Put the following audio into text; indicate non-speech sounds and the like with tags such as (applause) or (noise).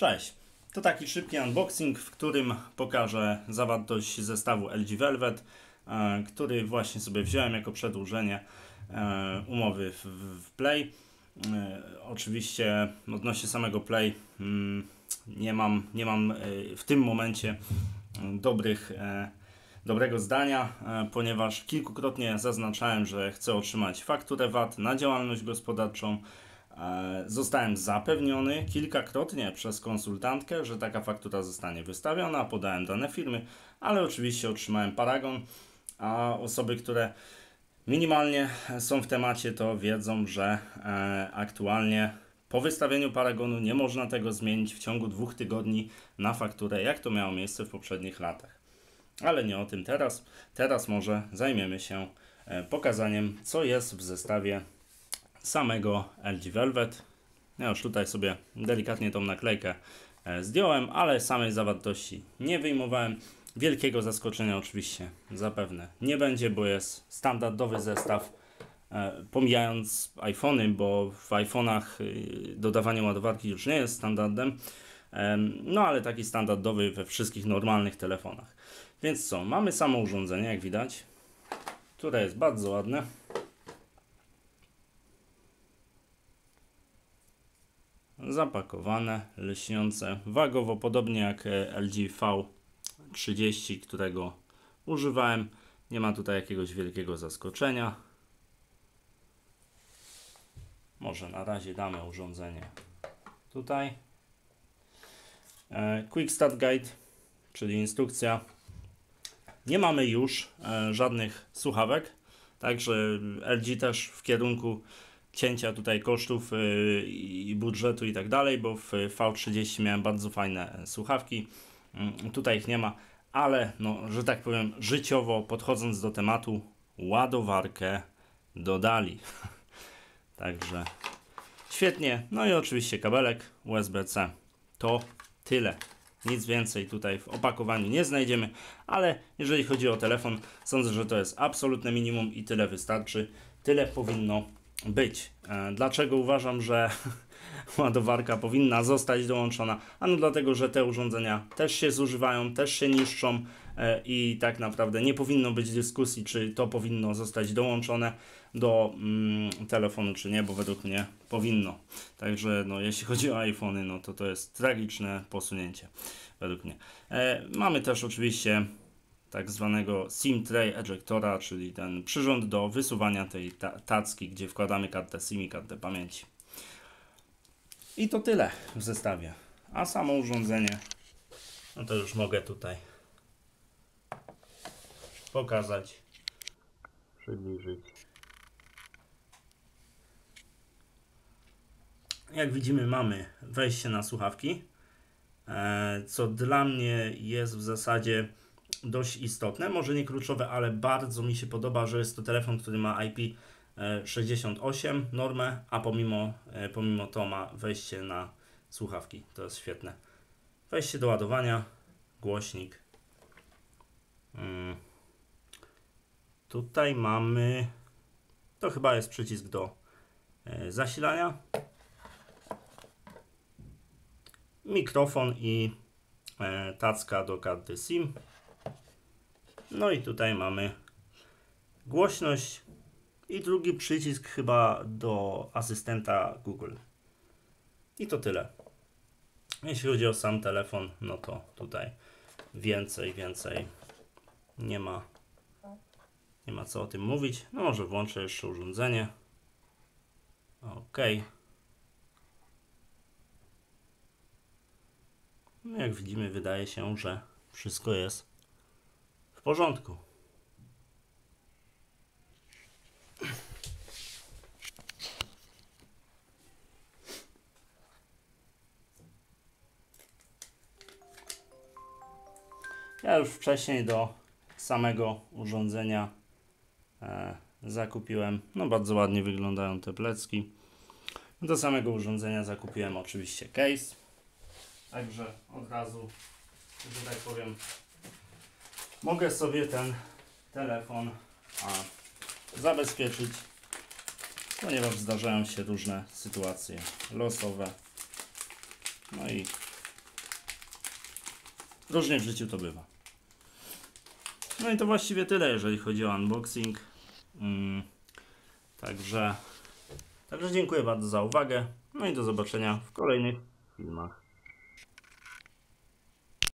Cześć! To taki szybki unboxing, w którym pokażę zawartość zestawu LG Velvet, e, który właśnie sobie wziąłem jako przedłużenie e, umowy w, Play. E, oczywiście odnośnie samego Play mm, nie mam, nie mam w tym momencie dobrych, dobrego zdania, ponieważ kilkukrotnie zaznaczałem, że chcę otrzymać fakturę VAT na działalność gospodarczą, zostałem zapewniony kilkakrotnie przez konsultantkę, że taka faktura zostanie wystawiona, podałem dane firmy, ale oczywiście otrzymałem paragon, a osoby, które minimalnie są w temacie, to wiedzą, że e, aktualnie po wystawieniu paragonu nie można tego zmienić w ciągu dwóch tygodni na fakturę, jak to miało miejsce w poprzednich latach. Ale nie o tym teraz. Teraz może zajmiemy się e, pokazaniem, co jest w zestawie samego LG Velvet. Ja już tutaj sobie delikatnie tą naklejkę e, zdjąłem, ale samej zawartości nie wyjmowałem. Wielkiego zaskoczenia oczywiście zapewne nie będzie, bo jest standardowy zestaw. E, pomijając iPhony, bo w iPhone'ach y, dodawanie ładowarki już nie jest standardem. No ale taki standardowy we wszystkich normalnych telefonach. Więc co, mamy samo urządzenie, jak widać, które jest bardzo ładne. Zapakowane, lśniące, wagowo, podobnie jak e, LG V30, którego używałem. Nie ma tutaj jakiegoś wielkiego zaskoczenia. Może na razie damy urządzenie tutaj. E, Quick Start Guide, czyli instrukcja. Nie mamy już e, żadnych słuchawek, także LG też w kierunku cięcia tutaj kosztów y, i budżetu i tak dalej, bo w V30 miałem bardzo fajne słuchawki. Mm, tutaj ich nie ma, ale no, że tak powiem, życiowo podchodząc do tematu, ładowarkę dodali. (laughs) Także świetnie. No i oczywiście kabelek USB-C. To tyle. Nic więcej tutaj w opakowaniu nie znajdziemy, ale jeżeli chodzi o telefon, sądzę, że to jest absolutne minimum i tyle wystarczy. Tyle powinno być. E, dlaczego uważam, że (laughs) ładowarka powinna zostać dołączona? Ano dlatego, że te urządzenia też się zużywają, też się niszczą e, i tak naprawdę nie powinno być dyskusji, czy to powinno zostać dołączone do mm, telefonu, czy nie, bo według mnie powinno. Także no, jeśli chodzi o iPhony, no to to jest tragiczne posunięcie według mnie. E, mamy też oczywiście tak zwanego SIM tray ejectora, czyli ten przyrząd do wysuwania tej ta tacki, gdzie wkładamy kartę SIM i kartę pamięci. I to tyle w zestawie. A samo urządzenie, no to już mogę tutaj pokazać, przybliżyć. Jak widzimy mamy wejście na słuchawki, e, co dla mnie jest w zasadzie dość istotne, może nie kluczowe, ale bardzo mi się podoba, że jest to telefon, który ma IP68 normę, a pomimo, e, pomimo to ma wejście na słuchawki. To jest świetne. Wejście do ładowania, głośnik. Hmm. Tutaj mamy, to chyba jest przycisk do e, zasilania. Mikrofon i e, tacka do karty SIM. No i tutaj mamy głośność i drugi przycisk chyba do asystenta Google. I to tyle. Jeśli chodzi o sam telefon, no to tutaj więcej, więcej nie ma, nie ma co o tym mówić. No może włączę jeszcze urządzenie. OK. No jak widzimy, wydaje się, że wszystko jest w porządku. Ja już wcześniej do samego urządzenia e, zakupiłem, no bardzo ładnie wyglądają te plecki. Do samego urządzenia zakupiłem oczywiście case. Także od razu, że tak powiem, mogę sobie ten telefon a, zabezpieczyć, ponieważ zdarzają się różne sytuacje losowe. No i różnie w życiu to bywa. No i to właściwie tyle, jeżeli chodzi o unboxing. Mm, także, także dziękuję bardzo za uwagę. No i do zobaczenia w kolejnych filmach.